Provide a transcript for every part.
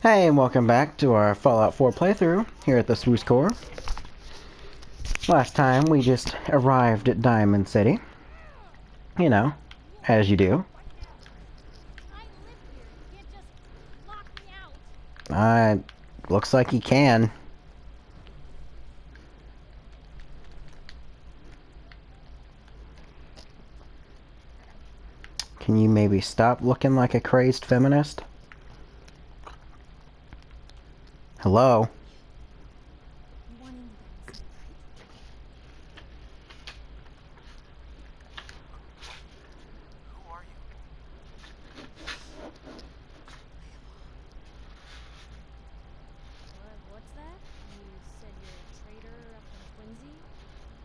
Hey, and welcome back to our Fallout 4 playthrough here at the Swooce Corps. Last time we just arrived at Diamond City. You know, as you do. I. Uh, looks like he can. Can you maybe stop looking like a crazed feminist? Hello? You want into that, right? Who are you? What, what's that? You said you're a trader up in Quincy?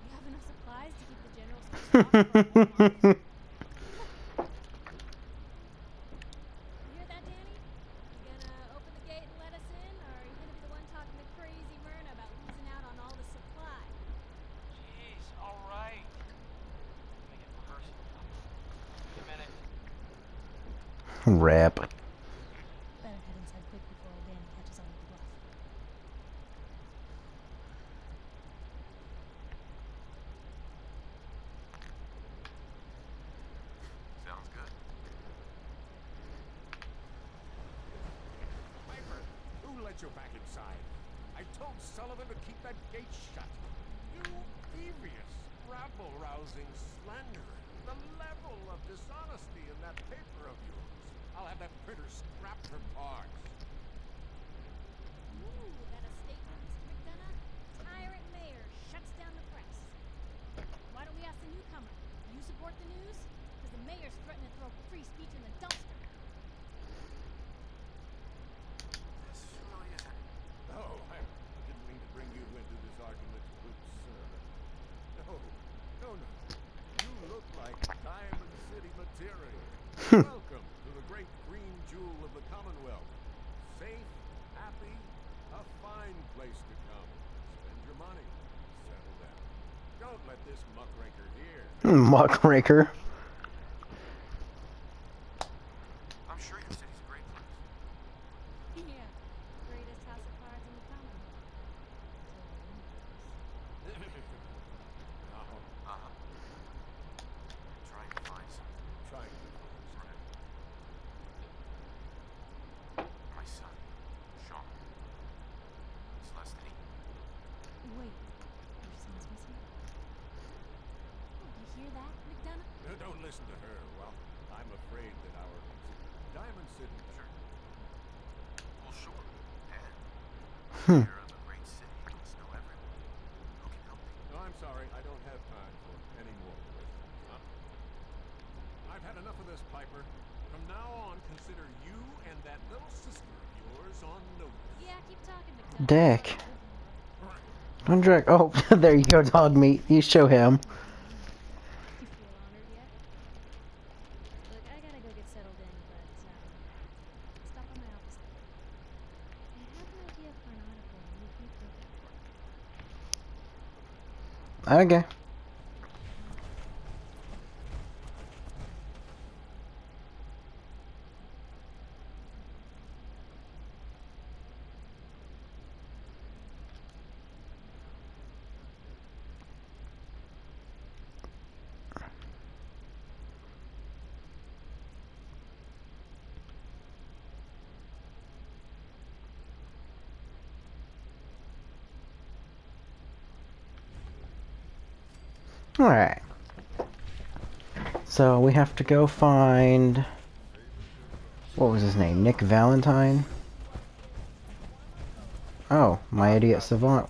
You have enough supplies to keep the generals stocked for a whole month? You hear that, Danny? You gonna open the gate and let us in, or are you gonna be the one talking to crazy Myrna about losing out on all the supply? Jeez, alright. Make it personal. Wait a minute. Rip. Better head inside quick before old Danny catches on with the bluff. Sounds good. Piper, who you back inside? I told Sullivan to keep that gate shut. You devious, rabble-rousing slanderer. The level of dishonesty in that paper of yours. I'll have that printer scrapped for parts. Ooh, that a statement, Mr. McDonough? Tyrant mayor shuts down the press. Why don't we ask the newcomer? You support the news? Because the mayor's threatening to throw free speech in the dumpster. This really isn't. Oh, I didn't mean to bring you into this argument, good sir. No, no, no. You look like Diamond City material. Welcome to the great green jewel of the Commonwealth. Safe, happy, a fine place to come. Spend your money, settle down. Don't let this muckraker hear. Muckraker. I'm sure your city's a great place. Yeah, greatest house of cards in the Commonwealth. now, Uh-huh. Trying to find some. trying to Right. My son, Shaun. He's less than eight. Wait, your son's missing? Oh, you hear that, McDonough? No, don't listen to her. Well, I'm afraid that our Diamond City. Sure. Well, sure. And Hmm. you're of a great city. You must know everyone. Who can help me? No, I'm sorry. I don't have time for any more questions. Huh? I've had enough of this, Piper. From now on, consider you and that little sister of yours on notice. Yeah, keep talking, McDonough. Dick. Don't drag. Oh, there you go, dog meat. You show him. You feel honored yet? Look, I gotta go get settled in, but um, stop by my office later. I have an idea for an article and you can print it. Okay. Alright. So we have to go find. What was his name? Nick Valentine? Oh, my idiot savant.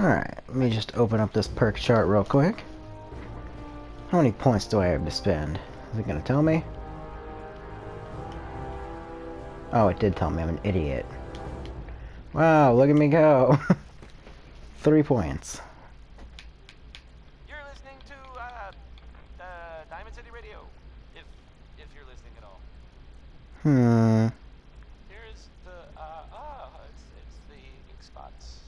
Alright, let me just open up this perk chart real quick. How many points do I have to spend? Is it gonna tell me? Oh, it did tell me I'm an idiot. Wow, look at me go. Three points. You're listening to uh, uh, Diamond City Radio, if if you're listening at all. Hmm. Here's the uh, ah, it's, it's the ink spots.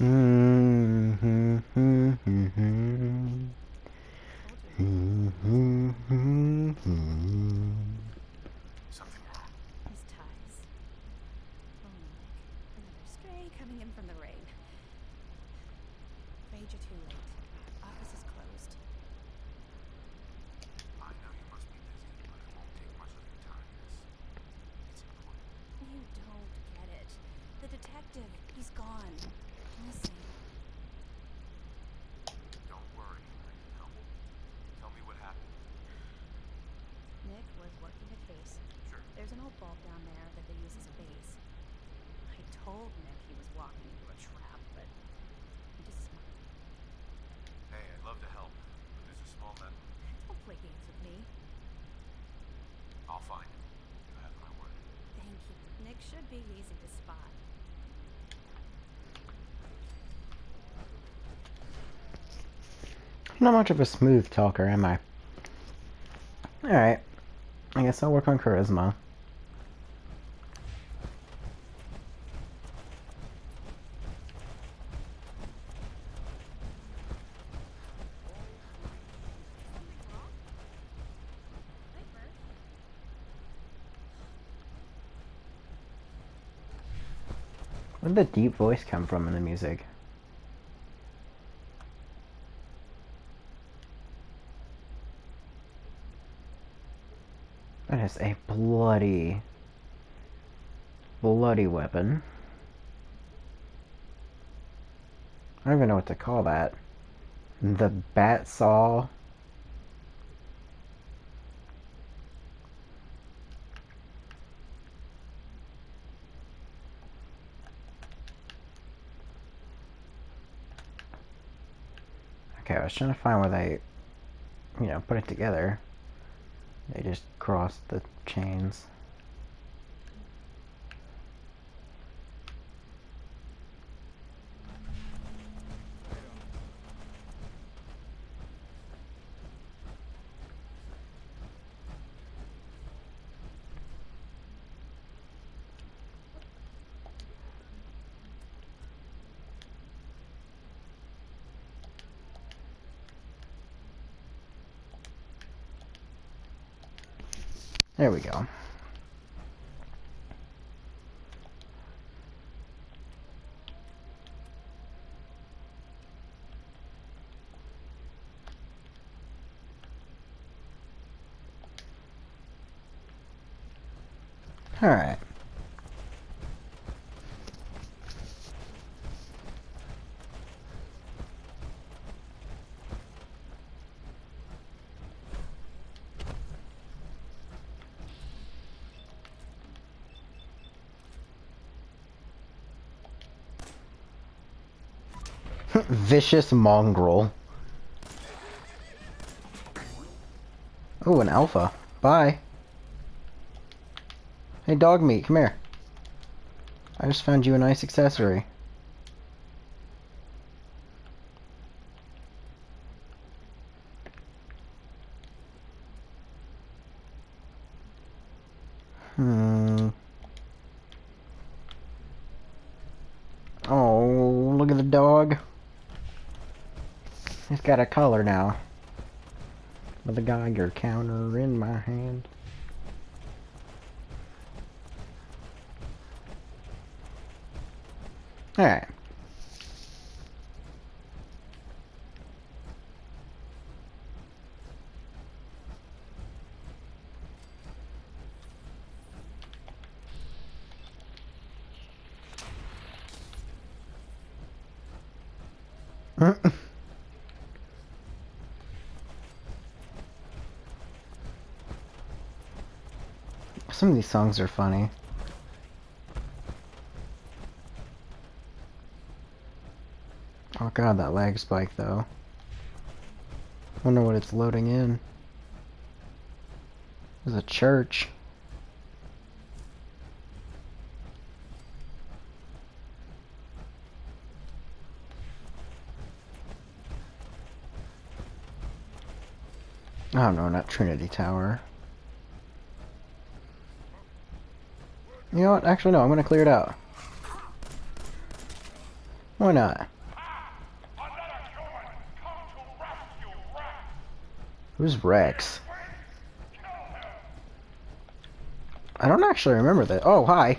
Something wrong. His ties. Oh, Nick. Another stray coming in from the rain. Afraid you're too late. Office is closed. I know you must be busy, but it won't take much of your time, miss. It's important. You don't get it. The detective, he's gone. Missing. Don't worry, I can help. Tell me what happened. Nick was working a case. Sure. There's an old vault down there that they use as a base. I told Nick he was walking into a trap, but he just smiled. Hey, I'd love to help, but there's a small net. Don't play games with me. I'll find it. You have my word. Thank you. Nick should be easy to spot. Not much of a smooth talker, am I? Alright. I guess I'll work on charisma. Where did the deep voice come from in the music? That is a bloody, bloody weapon. I don't even know what to call that. The bat saw. Okay, I was trying to find where they, you know, put it together. They just crossed the chains. There we go. Alright. Vicious mongrel. Oh, an alpha. Bye. Hey, dog meat, come here. I just found you a nice accessory. Hmm. Oh, look at the dog. He's got a collar now. With a Geiger counter in my hand. Alright. Some of these songs are funny. Oh god, that lag spike though. Wonder what it's loading in. There's a church. Oh no, not Trinity Tower. You know what? Actually, no. I'm gonna clear it out. Why not? Who's Rex? I don't actually remember that. Oh, hi.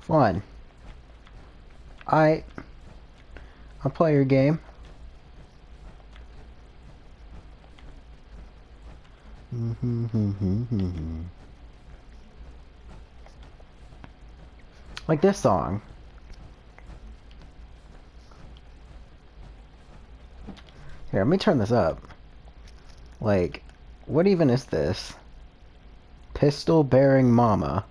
Fun. I. I'll play your game. Mm-hmm, mm-hmm, mm-hmm. like this song. Here, let me turn this up. Like, what even is this? Pistol bearing mama.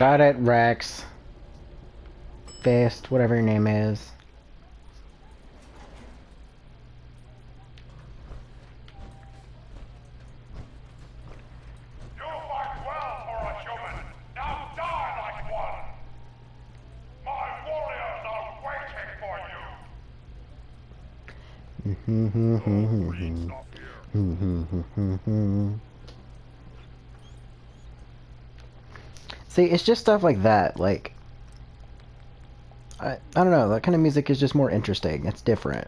Shot at Rex. Fist, whatever your name is. You fight well for a human. Now die like one. My warriors are waiting for you. See, it's just stuff like that. Like, I, I don't know. That kind of music is just more interesting. It's different.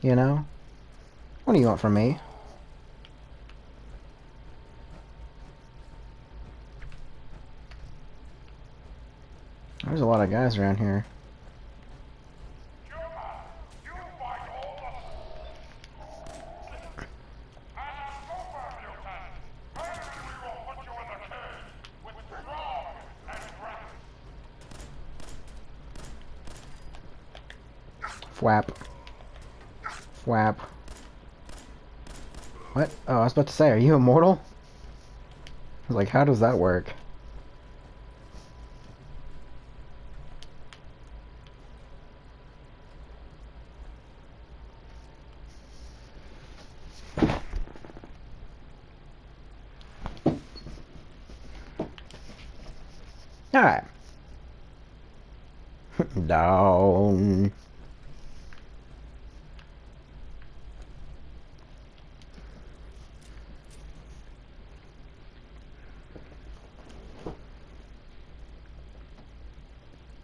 You know? What do you want from me? There's a lot of guys around here. Human, you fight all the... And a super mutant. Maybe we will put you in the cage with strong and Rex. Fwap. Fwap. What? Oh, I was about to say, are you immortal? I was like, how does that work? Alright. Down.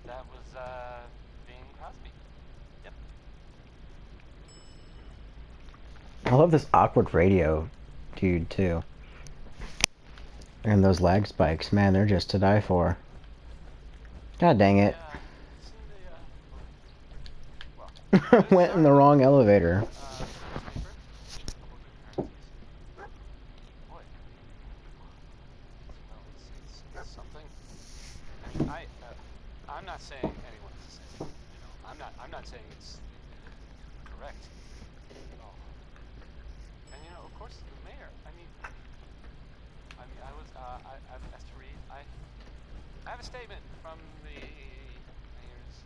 That was, uh, Bing Crosby. Yep. I love this awkward radio dude too. And those lag spikes, man, they're just to die for. God dang it. Went in the wrong elevator. uh, boy. Well, it's, it's something. And I, uh, I'm not saying anyone's the same. You know, I'm not. I'm not saying it's correct at all. And you know, of course, the mayor. I mean, I mean, I was. Uh, I, I've asked to read. I. I have a statement from the mayor's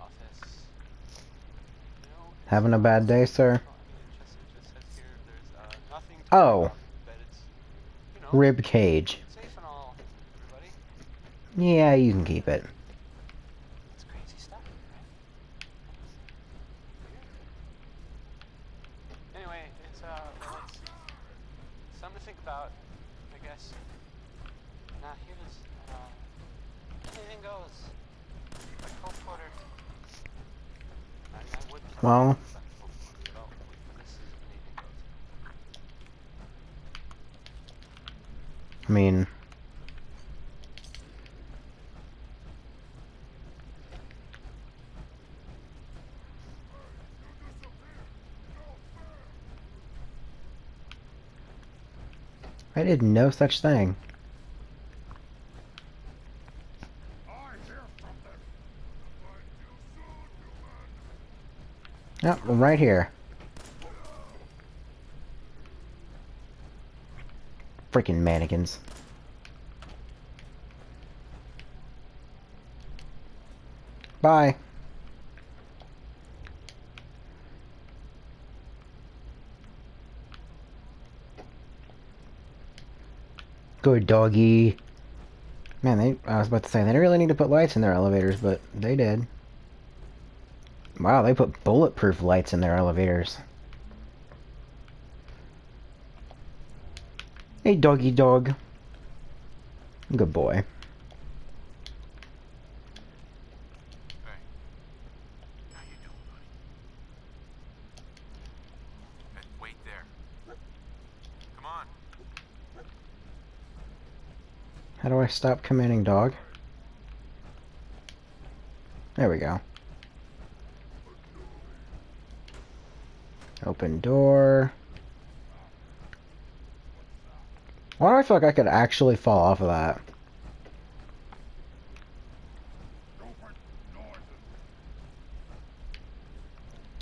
office. You know, Having a bad day, sir? well, I mean, it just, it just says here there's uh, day, sir. Oh. report, that it's, you know, Rib cage. safe and all, everybody. Yeah, you can keep it. It's crazy stuff, right? Weird. Anyway, it's uh, well, it's something to think about, I guess. Now here's uh, anything goes. Like Cole Porter. I, I would. Well. respectful, I mean, I did no such thing. Yep, right here. Freaking mannequins. Bye. Good doggy. Man, they, I was about to say, they didn't really need to put lights in their elevators, but they did. Wow, they put bulletproof lights in their elevators. Hey, doggy dog. Good boy. Hey. How you doing, buddy? Hey, wait there. Come on. How do I stop commanding dog? There we go. Open door. Why do I feel like I could actually fall off of that?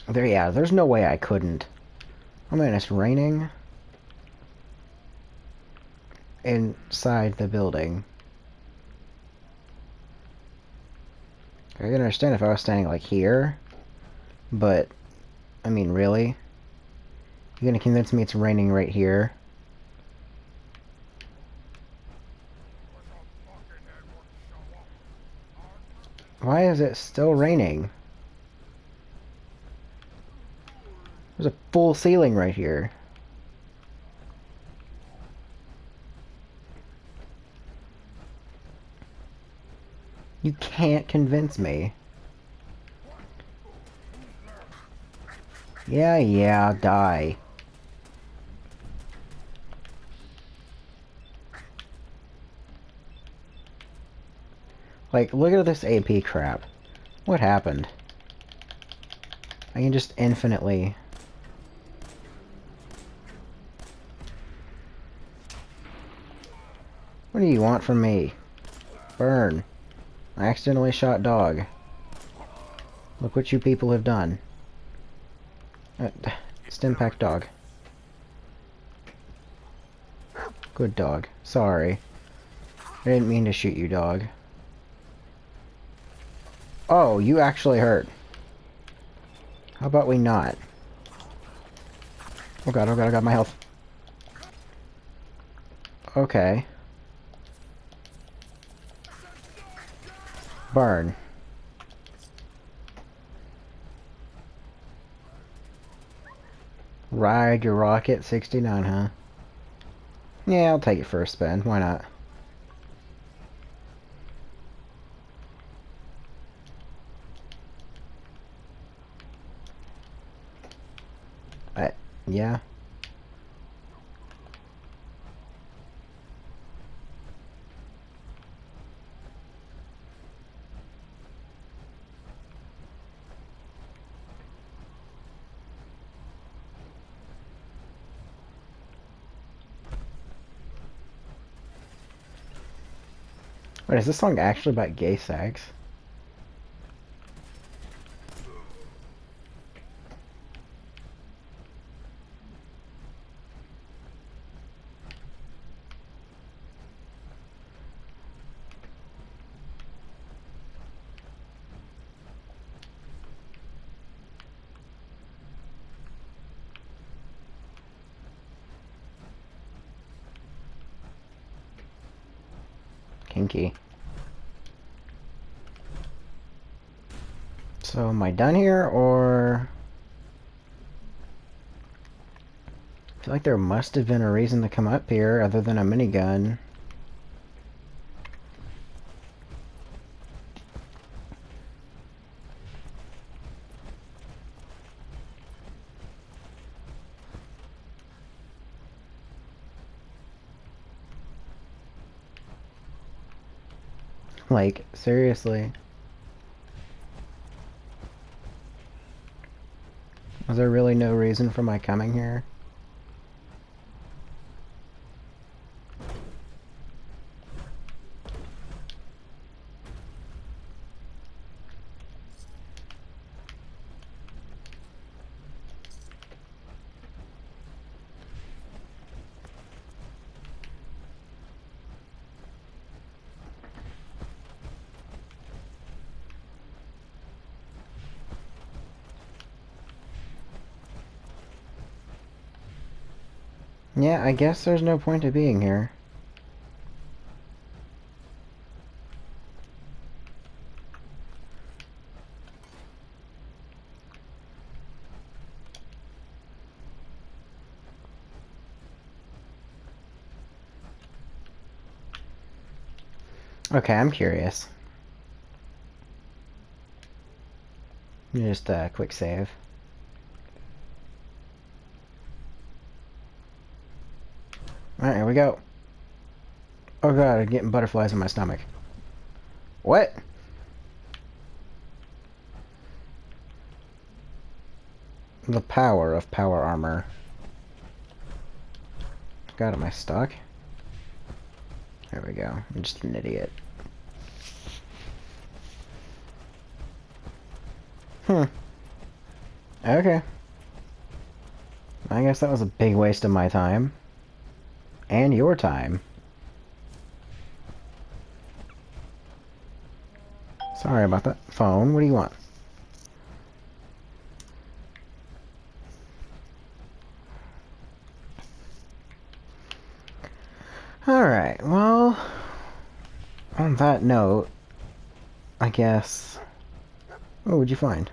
There, yeah, there's no way I couldn't. Oh man, it's raining. Inside the building. I can understand if I was standing like here, but, I mean, really? You're gonna convince me it's raining right here? Why is it still raining? There's a full ceiling right here. You can't convince me. Yeah, yeah, die. Like, look at this AP crap. What happened? I can just infinitely... What do you want from me? Burn. I accidentally shot dog. Look what you people have done. Uh, Stimpack dog. Good dog. Sorry. I didn't mean to shoot you, dog. Oh, you actually hurt. How about we not? Oh god, oh god, I got my health. Okay. Burn. Ride your rocket 69, huh? Yeah, I'll take it for a spin. Why not? I, yeah. Wait, is this song actually about gay sex? Kinky. So am I done here or I feel like there must have been a reason to come up here other than a minigun. Like, seriously. There really no reason for my coming here? Yeah, I guess there's no point to being here. Okay, I'm curious. Just a quick save. Alright, here we go. Oh god, I'm getting butterflies in my stomach. What? The power of power armor. God, am I stuck? There we go. I'm just an idiot. Hmm. Okay. I guess that was a big waste of my time. And your time. Sorry about that. Phone, what do you want? Alright, well, on that note, I guess, what would you find?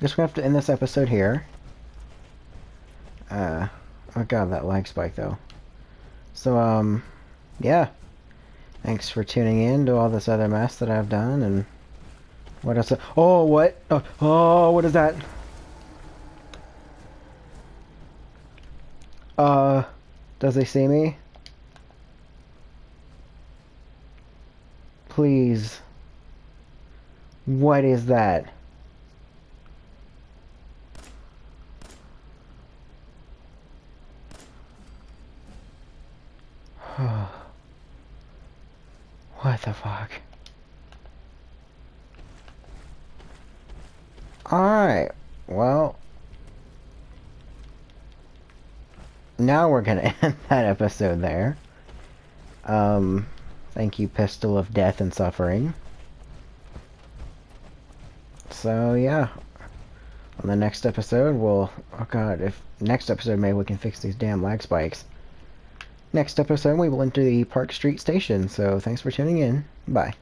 Guess we have to end this episode here. Uh, oh god, that lag spike though. So, um, yeah. Thanks for tuning in to all this other mess that I've done, and what else? Oh, what? Oh, oh what is that? Uh, does he see me? Please. What is that? what the fuck? Alright, well... Now we're gonna end that episode there. Um, thank you, Pistol of Death and Suffering. So, yeah. On the next episode, we'll... Oh god, if... Next episode, maybe we can fix these damn lag spikes. Next episode, we will enter the Park Street Station, so thanks for tuning in. Bye.